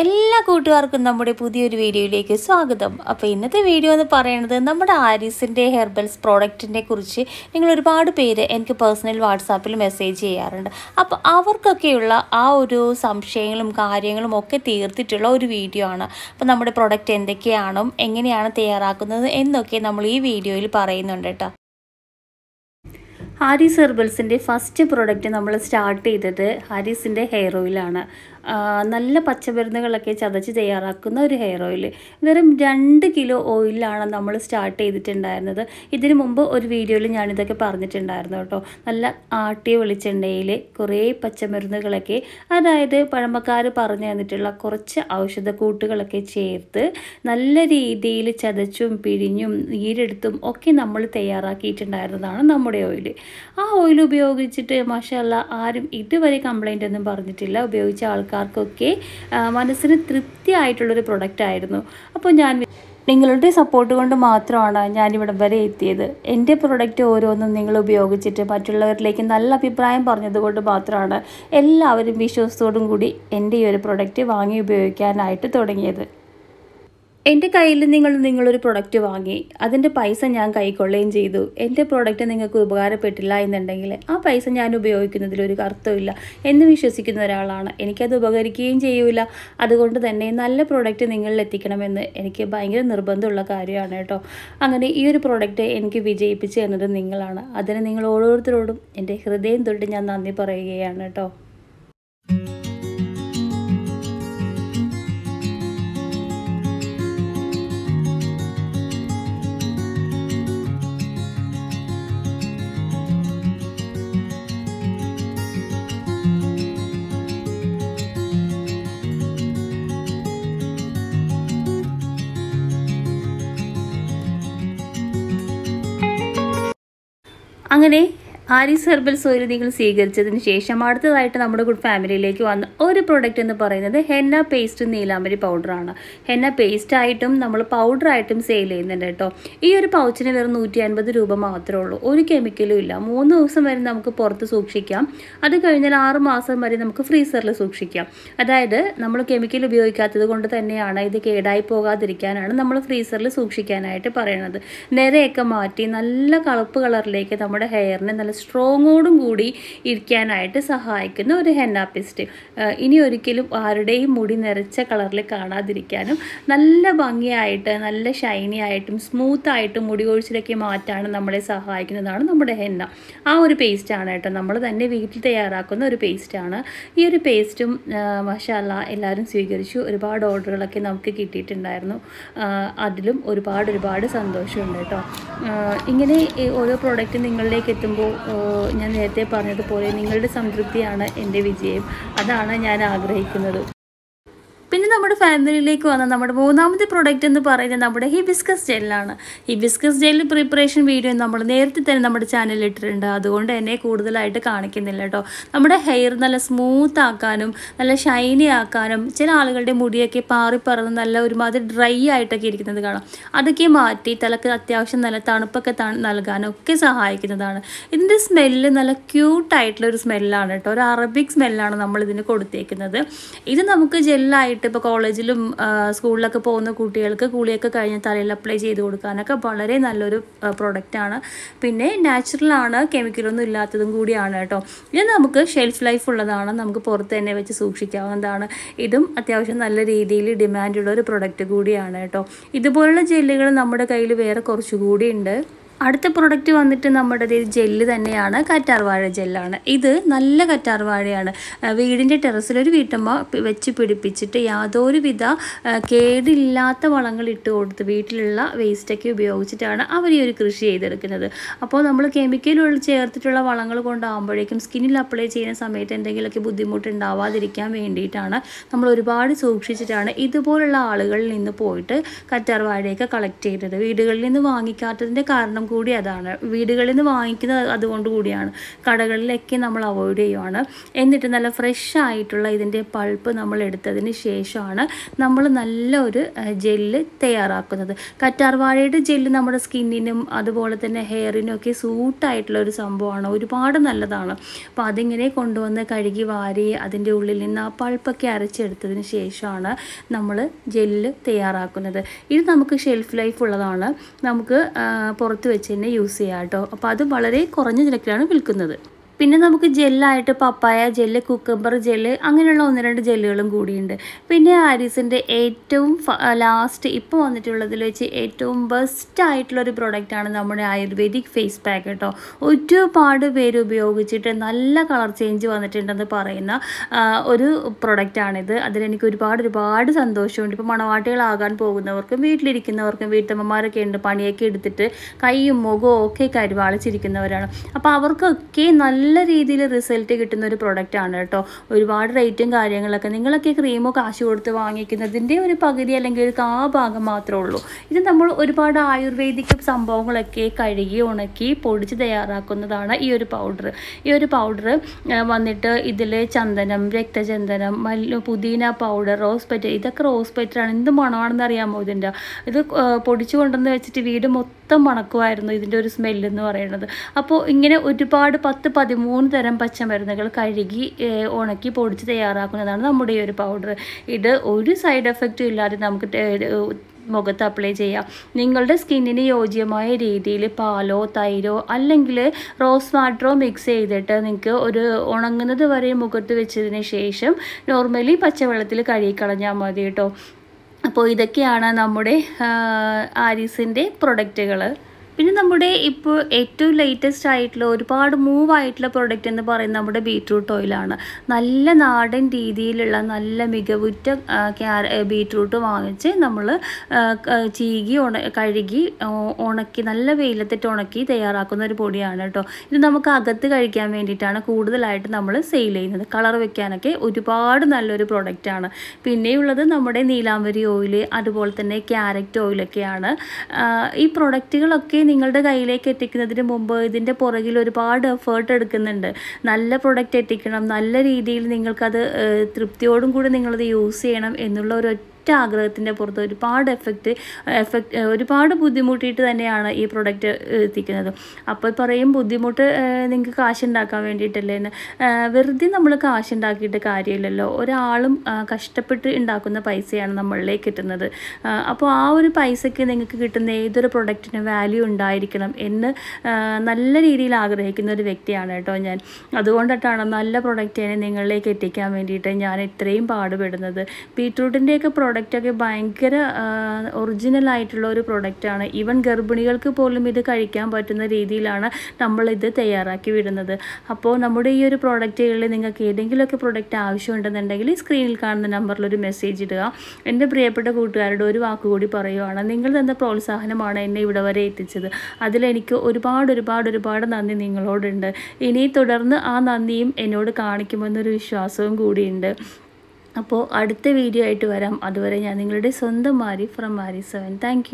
എല്ലാ കൂട്ടുകാർക്കും നമ്മുടെ പുതിയൊരു വീഡിയോയിലേക്ക് സ്വാഗതം. അപ്പോൾ ഇന്നത്തെ വീഡിയോ എന്ന് പറയുന്നത് നമ്മുടെ ആരീസിന്റെ ഹെർബൽസ് പ്രോഡക്റ്റിനെ കുറിച്ച് നിങ്ങൾ ഒരുപാട് പേര് എനിക്ക് പേഴ്സണൽ വാട്സാപ്പിൽ മെസ്സേജ് ചെയ്യാറുണ്ട്. അപ്പോൾ അവർക്കൊക്കെയുള്ള ആ ഒരു സംശയങ്ങളും കാര്യങ്ങളും ഒക്കെ തീർത്തിട്ടുള്ള ഒരു വീഡിയോ ആണ്. അപ്പോൾ നമ്മുടെ പ്രോഡക്റ്റ് എന്തൊക്കെയാണോ എങ്ങനെയാണ് തയ്യാറാക്കുന്നത് എന്നൊക്കെ നമ്മൾ ഈ വീഡിയോയിൽ പറയുന്നുണ്ട് കേട്ടോ. ഹാരിസ് ഹെർബൽസിന്റെ ഫസ്റ്റ് പ്രോഡക്റ്റ് നമ്മൾ സ്റ്റാർട്ട് ചെയ്തത് ഹാരിസിന്റെ ഹെയർ ഓയിലാണ് നല്ല പച്ചമരുന്നുകളൊക്കെ ചതച്ച് തയ്യാറാക്കുന്ന ഒരു ഹെയർ ഓയിൽ. വെറും രണ്ട് കിലോ ഓയിലാണ് നമ്മൾ സ്റ്റാർട്ട് ചെയ്തിട്ടുണ്ടായിരുന്നത്. ഇതിനു മുമ്പ് ഒരു വീഡിയോയിൽ ഞാനിതൊക്കെ പറഞ്ഞിട്ടുണ്ടായിരുന്നു കേട്ടോ. നല്ല ആട്ടിയ വെളിച്ചെണ്ണയിൽ കുറേ പച്ചമരുന്നുകളൊക്കെ അതായത് പഴമക്കാർ പറഞ്ഞു തന്നിട്ടുള്ള കുറച്ച് ഔഷധക്കൂട്ടുകളൊക്കെ ചേർത്ത് നല്ല രീതിയിൽ ചതച്ചും പിഴിഞ്ഞും നീരെടുത്തും ഒക്കെ നമ്മൾ തയ്യാറാക്കിയിട്ടുണ്ടായിരുന്നതാണ് നമ്മുടെ ഓയിൽ. ആ ഓയിൽ ഉപയോഗിച്ചിട്ട് മാഷല്ല ആരും ഇതുവരെ കംപ്ലൈന്റ് ഒന്നും പറഞ്ഞിട്ടില്ല. ഉപയോഗിച്ച ആൾക്കാർക്കൊക്കെ മനസ്സിന് തൃപ്തിയായിട്ടുള്ളൊരു പ്രൊഡക്റ്റ് ആയിരുന്നു. അപ്പോൾ ഞാൻ നിങ്ങളുടെ സപ്പോർട്ട് കൊണ്ട് മാത്രമാണ് ഞാനിവിടെ വരെ എത്തിയത്. എന്റെ പ്രൊഡക്റ്റ് ഓരോന്നും നിങ്ങൾ ഉപയോഗിച്ചിട്ട് മറ്റുള്ളവരിലേക്ക് നല്ല അഭിപ്രായം പറഞ്ഞതുകൊണ്ട് മാത്രമാണ് എല്ലാവരും വിശ്വാസത്തോടും കൂടി എന്റെ ഈ ഒരു പ്രൊഡക്റ്റ് വാങ്ങി ഉപയോഗിക്കാനായിട്ട് തുടങ്ങിയത്. എന്റെ കയ്യിൽ നിങ്ങൾ നിങ്ങളൊരു പ്രൊഡക്റ്റ് വാങ്ങി അതിന്റെ പൈസ ഞാൻ കൈക്കൊള്ളുകയും ചെയ്തു. എന്റെ പ്രോഡക്റ്റ് നിങ്ങൾക്ക് ഉപകാരപ്പെട്ടില്ല എന്നുണ്ടെങ്കിൽ ആ പൈസ ഞാൻ ഉപയോഗിക്കുന്നതിൽ ഒരു അർത്ഥമില്ല എന്ന് വിശ്വസിക്കുന്ന ഒരാളാണ്. എനിക്കത് ഉപകരിക്കുകയും ചെയ്യൂല. അതുകൊണ്ട് തന്നെ നല്ല പ്രോഡക്റ്റ് നിങ്ങളിൽ എത്തിക്കണമെന്ന് എനിക്ക് ഭയങ്കര നിർബന്ധമുള്ള കാര്യമാണ് കേട്ടോ. അങ്ങനെ ഈ ഒരു പ്രോഡക്റ്റ് എനിക്ക് വിജയിപ്പിച്ച് തന്നത് നിങ്ങളാണ്. അതിന് നിങ്ങൾ ഓരോരുത്തരോടും എന്റെ ഹൃദയം തൊട്ട് ഞാൻ നന്ദി പറയുകയാണ് കേട്ടോ. അങ്ങനെ ആരീസ് ഹെർബൽ നിങ്ങൾ സ്വീകരിച്ചതിന് ശേഷം അടുത്തതായിട്ട് നമ്മുടെ ഗുഡ് ഫാമിലിയിലേക്ക് വന്ന ഒരു പ്രോഡക്റ്റ് എന്ന് പറയുന്നത് ഹെന്ന പേസ്റ്റ് നീലാമ്പരി പൗഡറാണ് ഹെന്ന പേസ്റ്റ് ആയിട്ടും നമ്മൾ പൗഡറായിട്ടും സെയിൽ ചെയ്യുന്നുണ്ട് കേട്ടോ. ഈ ഒരു പൗച്ചിന് വെറും നൂറ്റി അൻപത് രൂപ മാത്രമേ ഉള്ളൂ. ഒരു കെമിക്കലും ഇല്ല. മൂന്ന് ദിവസം വരെ നമുക്ക് പുറത്ത് സൂക്ഷിക്കാം. അത് കഴിഞ്ഞാൽ ആറ് മാസം വരെ നമുക്ക് ഫ്രീസറിൽ സൂക്ഷിക്കാം. അതായത് നമ്മൾ കെമിക്കൽ ഉപയോഗിക്കാത്തത് കൊണ്ട് തന്നെയാണ് ഇത് കേടായി പോകാതിരിക്കാനാണ് നമ്മൾ ഫ്രീസറിൽ സൂക്ഷിക്കാനായിട്ട് പറയുന്നത് നിരയൊക്കെ മാറ്റി നല്ല കളപ്പ് കളറിലേക്ക് നമ്മുടെ ഹെയറിനെ നല്ല സ്ട്രോങ്ങോടും കൂടി ഇരിക്കാനായിട്ട് സഹായിക്കുന്ന ഒരു ഹെന്ന പേസ്റ്റ് ഇനി ഒരിക്കലും ആരുടെയും മുടി നിറച്ച കളറിൽ കാണാതിരിക്കാനും നല്ല ഭംഗിയായിട്ട് നല്ല ഷൈനി ആയിട്ടും സ്മൂത്ത് ആയിട്ടും മുടി കൊഴിച്ചിലൊക്കെ മാറ്റാനും നമ്മളെ സഹായിക്കുന്നതാണ് നമ്മുടെ ഹെന്ന ആ ഒരു പേസ്റ്റാണ് കേട്ടോ. നമ്മൾ തന്നെ വീട്ടിൽ തയ്യാറാക്കുന്ന ഒരു പേസ്റ്റാണ് ഈ ഒരു പേസ്റ്റും മഷാല എല്ലാവരും സ്വീകരിച്ചു. ഒരുപാട് ഓർഡറുകളൊക്കെ നമുക്ക് കിട്ടിയിട്ടുണ്ടായിരുന്നു. അതിലും ഒരുപാട് ഒരുപാട് സന്തോഷമുണ്ട് കേട്ടോ. ഇങ്ങനെ ഓരോ പ്രോഡക്റ്റ് നിങ്ങളിലേക്ക് എത്തുമ്പോൾ ഞാൻ നേരത്തെ പറഞ്ഞതുപോലെ നിങ്ങളുടെ സംതൃപ്തിയാണ് എന്റെ വിജയം. അതാണ് ഞാൻ ആഗ്രഹിക്കുന്നത്. പിന്നെ നമ്മുടെ ഫാമിലിയിലേക്ക് വന്ന നമ്മുടെ മൂന്നാമത്തെ പ്രോഡക്റ്റ് എന്ന് പറയുന്നത് നമ്മുടെ ഹിബിസ്കസ് ജെല്ലാണ് ഹിബിസ്കസ് ജെല്ല് പ്രിപ്പറേഷൻ വീഡിയോ നമ്മൾ നേരത്തെ തന്നെ നമ്മുടെ ചാനലിൽ ഇട്ടിട്ടുണ്ട്. അതുകൊണ്ട് തന്നെ കൂടുതലായിട്ട് കാണിക്കുന്നില്ല കേട്ടോ. നമ്മുടെ ഹെയർ നല്ല സ്മൂത്ത് ആക്കാനും നല്ല ഷൈനി ആക്കാനും ചില ആളുകളുടെ മുടിയൊക്കെ പാറിപ്പറന്ന് നല്ല ഒരുമാതിരി ഡ്രൈ ആയിട്ടൊക്കെ ഇരിക്കുന്നത് കാണാം. അതൊക്കെ മാറ്റി തലക്ക് അത്യാവശ്യം നല്ല തണുപ്പൊക്കെ നൽകാനും ഒക്കെ സഹായിക്കുന്നതാണ്. ഇതിന്റെ സ്മെല്ല് നല്ല ക്യൂട്ടായിട്ടുള്ള ഒരു സ്മെല്ലാണ് കേട്ടോ. ഒരു അറബിക് സ്മെല്ലാണ് നമ്മൾ ഇതിന് കൊടുത്തേക്കുന്നത്. ഇത് നമുക്ക് ജെല്ലായിട്ട് ഇപ്പോൾ കോളേജിലും സ്കൂളിലൊക്കെ പോകുന്ന കുട്ടികൾക്ക് കുളിയൊക്കെ കഴിഞ്ഞ് തലയിൽ അപ്ലൈ ചെയ്ത് കൊടുക്കാനൊക്കെ വളരെ നല്ലൊരു പ്രൊഡക്റ്റാണ് പിന്നെ നാച്ചുറലാണ് കെമിക്കലൊന്നും ഇല്ലാത്തതും കൂടിയാണ് കേട്ടോ. ഇത് നമുക്ക് ഷെൽഫ് ലൈഫ് ഉള്ളതാണ് നമുക്ക് പുറത്ത് തന്നെ വെച്ച് സൂക്ഷിക്കാവുന്നതാണ്. ഇതും അത്യാവശ്യം നല്ല രീതിയിൽ ഡിമാൻഡുള്ള ഒരു പ്രൊഡക്റ്റ് കൂടിയാണ് കേട്ടോ. ഇതുപോലുള്ള ജെല്ലുകൾ നമ്മുടെ കയ്യിൽ വേറെ കുറച്ചുകൂടി ഉണ്ട്. അടുത്ത പ്രൊഡക്റ്റ് വന്നിട്ട് നമ്മുടെ ജെല്ല് തന്നെയാണ്. കറ്റാർവാഴ ജെല്ലാണ് ഇത് നല്ല കറ്റാർവാഴയാണ്. വീടിന്റെ ടെറസിലൊരു വീട്ടമ്മ വെച്ച് പിടിപ്പിച്ചിട്ട് യാതൊരുവിധ കേടില്ലാത്ത വളങ്ങൾ ഇട്ട് കൊടുത്ത് വീട്ടിലുള്ള വേസ്റ്റൊക്കെ ഉപയോഗിച്ചിട്ടാണ് അവർ ഈ ഒരു കൃഷി ചെയ്തെടുക്കുന്നത്. അപ്പോൾ നമ്മൾ കെമിക്കലുകൾ ചേർത്തിട്ടുള്ള വളങ്ങൾ കൊണ്ടാകുമ്പോഴേക്കും സ്കിന്നിൽ അപ്ലൈ ചെയ്യുന്ന സമയത്ത് എന്തെങ്കിലുമൊക്കെ ബുദ്ധിമുട്ട് ഉണ്ടാവാതിരിക്കാൻ വേണ്ടിയിട്ടാണ് നമ്മൾ ഒരുപാട് സൂക്ഷിച്ചിട്ടാണ് ഇതുപോലുള്ള ആളുകളിൽ നിന്ന് പോയിട്ട് കറ്റാർവാഴയൊക്കെ കളക്ട് ചെയ്തത്. വീടുകളിൽ നിന്ന് വാങ്ങിക്കാത്തതിന്റെ കാരണം കൂടി അതാണ്. വീടുകളിൽ നിന്ന് വാങ്ങിക്കുന്നത് അതുകൊണ്ട് കൂടിയാണ്. കടകളിലൊക്കെ നമ്മൾ അവോയ്ഡ് ചെയ്യുവാണ്. എന്നിട്ട് നല്ല ഫ്രഷ് ആയിട്ടുള്ള ഇതിന്റെ പൾപ്പ് നമ്മൾ എടുത്തതിന് ശേഷമാണ് നമ്മൾ നല്ലൊരു ജെല്ല് തയ്യാറാക്കുന്നത്. കറ്റാർവാഴയുടെ ജെല്ല് നമ്മുടെ സ്കിന്നിനും അതുപോലെ തന്നെ ഹെയറിനും ഒക്കെ സൂട്ടായിട്ടുള്ള ഒരു സംഭവമാണ്. ഒരുപാട് നല്ലതാണ്. അപ്പോൾ അതിങ്ങനെ കൊണ്ടുവന്ന് കഴുകി വാരി അതിന്റെ ഉള്ളിൽ നിന്ന് ആ പൾപ്പൊക്കെ അരച്ചെടുത്തതിന് ശേഷമാണ് നമ്മൾ ജെല്ല് തയ്യാറാക്കുന്നത്. ഇത് നമുക്ക് ഷെൽഫ് ലൈഫ് ഉള്ളതാണ്. നമുക്ക് പുറത്ത് വെച്ച് തന്നെ യൂസ് ചെയ്യാം കേട്ടോ അപ്പോൾ അത് വളരെ കുറഞ്ഞ നിരക്കിലാണ് വിൽക്കുന്നത്. പിന്നെ നമുക്ക് ജെല്ലായിട്ട് പപ്പായ ജെല്ല് കുക്കമ്പർ ജെല്ല് അങ്ങനെയുള്ള ഒന്ന് രണ്ട് ജെല്ലുകളും കൂടിയുണ്ട്. പിന്നെ ആരീസിന്റെ ഏറ്റവും ലാസ്റ്റ് ഇപ്പോൾ വന്നിട്ടുള്ളതിൽ വെച്ച് ഏറ്റവും ബെസ്റ്റ് ആയിട്ടുള്ളൊരു പ്രൊഡക്റ്റാണ് നമ്മുടെ ആയുർവേദിക് ഫേസ് പാക്ക് കേട്ടോ. ഒരുപാട് പേര് ഉപയോഗിച്ചിട്ട് നല്ല കളർ ചേഞ്ച് വന്നിട്ടുണ്ടെന്ന് പറയുന്ന ഒരു പ്രൊഡക്റ്റാണിത് അതിലെനിക്ക് ഒരുപാട് ഒരുപാട് സന്തോഷമുണ്ട്. ഇപ്പോൾ മണവാട്ടികളാകാൻ പോകുന്നവർക്കും വീട്ടിലിരിക്കുന്നവർക്കും വീട്ടമ്മമാരൊക്കെ ഉണ്ട് പണിയൊക്കെ എടുത്തിട്ട് കൈയും മുഖവും ഒക്കെ കരുവാളിച്ചിരിക്കുന്നവരാണ്. അപ്പോൾ അവർക്കൊക്കെ നല്ല രീതിയിൽ റിസൾട്ട് കിട്ടുന്ന ഒരു പ്രൊഡക്റ്റാണ് കേട്ടോ. ഒരുപാട് റേറ്റും കാര്യങ്ങളൊക്കെ. നിങ്ങളൊക്കെ ക്രീമോ കാശ് കൊടുത്ത് വാങ്ങിക്കുന്നതിന്റെ ഒരു പകുതി അല്ലെങ്കിൽ ഒരു കാ ഭാഗം മാത്രമേ ഉള്ളൂ. ഇത് നമ്മൾ ഒരുപാട് ആയുർവേദിക് സംഭവങ്ങളൊക്കെ കഴുകി ഉണക്കി പൊടിച്ച് തയ്യാറാക്കുന്നതാണ് ഈ ഒരു പൗഡർ ഈ ഒരു പൗഡർ വന്നിട്ട് ഇതിൽ ചന്ദനം രക്തചന്ദനം മല്ലു പുതിന പൗഡർ റോസ് പെറ്റർ ഇതൊക്കെ റോസ് പെറ്ററാണ് എന്ത് മണമാണെന്ന് അറിയാമോ ഇതിന്റെ? ഇത് പൊടിച്ചു കൊണ്ടുവന്ന് വെച്ചിട്ട് വീട് മൊത്തം മണക്കുമായിരുന്നു ഇതിന്റെ ഒരു സ്മെല്ലെന്ന് പറയുന്നത്. അപ്പോൾ ഇങ്ങനെ ഒരുപാട് പത്ത് പതിമൂന്ന് തരം പച്ചമരുന്നുകൾ കഴുകി ഉണക്കി പൊടിച്ച് തയ്യാറാക്കുന്നതാണ് നമ്മുടെ ഈ ഒരു പൗഡർ ഇത് ഒരു സൈഡ് എഫക്റ്റും ഇല്ലാതെ നമുക്ക് മുഖത്ത് അപ്ലൈ ചെയ്യാം. നിങ്ങളുടെ സ്കിന്നിന് യോജ്യമായ രീതിയിൽ പാലോ തൈരോ അല്ലെങ്കിൽ റോസ് വാട്ടറോ മിക്സ് ചെയ്തിട്ട് നിങ്ങൾക്ക് ഒരു ഉണങ്ങുന്നത് വരെ മുഖത്ത് വെച്ചതിന് ശേഷം നോർമലി പച്ചവെള്ളത്തിൽ കഴുകിക്കളഞ്ഞാൽ മതി കേട്ടോ. അപ്പോൾ ഇതൊക്കെയാണ് നമ്മുടെ ആരീസിന്റെ പ്രൊഡക്റ്റുകൾ പിന്നെ നമ്മുടെ ഇപ്പോൾ ഏറ്റവും ലേറ്റസ്റ്റ് ആയിട്ടുള്ള ഒരുപാട് മൂവ് ആയിട്ടുള്ള പ്രൊഡക്റ്റ് എന്ന് പറയുന്നത് നമ്മുടെ ബീട്രൂട്ട് ഓയിലാണ് നല്ല നാടൻ രീതിയിലുള്ള നല്ല മികവുറ്റ ക്യാര ബീട്രൂട്ട് വാങ്ങിച്ച് നമ്മൾ ചീകി ഉണ കഴുകി ഉണക്കി നല്ല വെയിലത്തിട്ട് ഉണക്കി തയ്യാറാക്കുന്ന ഒരു പൊടിയാണ് കേട്ടോ ഇത് നമുക്ക് അകത്ത് കഴിക്കാൻ വേണ്ടിയിട്ടാണ് കൂടുതലായിട്ട് നമ്മൾ സെയിൽ ചെയ്യുന്നത്. കളർ വെക്കാനൊക്കെ ഒരുപാട് നല്ലൊരു പ്രൊഡക്റ്റാണ് പിന്നെയുള്ളത് നമ്മുടെ നീലാംബരി ഓയിൽ അതുപോലെ തന്നെ ക്യാരറ്റ് ഓയിലൊക്കെയാണ് ഈ പ്രൊഡക്റ്റുകളൊക്കെ നിങ്ങളുടെ കയ്യിലേക്ക് എത്തിക്കുന്നതിന് മുമ്പ് ഇതിന്റെ പുറകിൽ ഒരുപാട് എഫേർട്ട് എടുക്കുന്നുണ്ട്. നല്ല പ്രൊഡക്റ്റ് എത്തിക്കണം. നല്ല രീതിയിൽ നിങ്ങൾക്കത് തൃപ്തിയോടും കൂടി നിങ്ങളത് യൂസ് ചെയ്യണം എന്നുള്ള ഒരു ഒറ്റ ആഗ്രഹത്തിന്റെ പുറത്ത് ഒരുപാട് എഫക്റ്റ് എഫക്റ്റ് ഒരുപാട് ബുദ്ധിമുട്ടിയിട്ട് തന്നെയാണ് ഈ പ്രൊഡക്റ്റ് എത്തിക്കുന്നത്. അപ്പോൾ പറയും ബുദ്ധിമുട്ട് നിങ്ങൾക്ക് കാശുണ്ടാക്കാൻ വേണ്ടിയിട്ടല്ലേ വെറുതെ നമ്മൾ കാശുണ്ടാക്കിയിട്ട് കാര്യമില്ലല്ലോ. ഒരാളും കഷ്ടപ്പെട്ട് ഉണ്ടാക്കുന്ന പൈസയാണ് നമ്മളിലേക്ക് കിട്ടുന്നത്. അപ്പോൾ ആ ഒരു പൈസയ്ക്ക് നിങ്ങൾക്ക് കിട്ടുന്ന ഏതൊരു പ്രൊഡക്റ്റിനും വാല്യൂ ഉണ്ടായിരിക്കണം എന്ന് നല്ല രീതിയിൽ ആഗ്രഹിക്കുന്ന ഒരു വ്യക്തിയാണ് കേട്ടോ ഞാൻ. അതുകൊണ്ടിട്ടാണ് നല്ല പ്രൊഡക്റ്റ് തന്നെ നിങ്ങളിലേക്ക് എത്തിക്കാൻ വേണ്ടിയിട്ട് ഞാൻ ഇത്രയും പാടുപെടുന്നത്. ബീട്രൂട്ടിന്റെയൊക്കെ പ്രൊഡക്റ്റൊക്കെ ഭയങ്കര ഒറിജിനൽ ആയിട്ടുള്ള ഒരു പ്രൊഡക്റ്റാണ് ഈവൻ ഗർഭിണികൾക്ക് പോലും ഇത് കഴിക്കാൻ പറ്റുന്ന രീതിയിലാണ് നമ്മളിത് തയ്യാറാക്കി വിടുന്നത്. അപ്പോൾ നമ്മുടെ ഈ ഒരു പ്രോഡക്റ്റുകളിൽ നിങ്ങൾക്ക് ഏതെങ്കിലുമൊക്കെ പ്രോഡക്റ്റ് ആവശ്യമുണ്ടെന്നുണ്ടെങ്കിൽ സ്ക്രീനിൽ കാണുന്ന നമ്പറിൽ ഒരു മെസ്സേജ് ഇടുക. എന്റെ പ്രിയപ്പെട്ട കൂട്ടുകാരുടെ ഒരു വാക്കുകൂടി പറയുവാണ്. നിങ്ങൾ തന്ന പ്രോത്സാഹനമാണ് എന്നെ ഇവിടെ വരെ എത്തിച്ചത്. അതിലെനിക്ക് ഒരുപാട് ഒരുപാട് ഒരുപാട് നന്ദി നിങ്ങളോടുണ്ട്. ഇനി തുടർന്ന് ആ നന്ദിയും എന്നോട് കാണിക്കുമെന്നൊരു വിശ്വാസവും കൂടിയുണ്ട്. അപ്പോൾ അടുത്ത വീഡിയോ ആയിട്ട് വരാം. അതുവരെ ഞാൻ നിങ്ങളുടെ സ്വന്തം Mari from Mari seven thank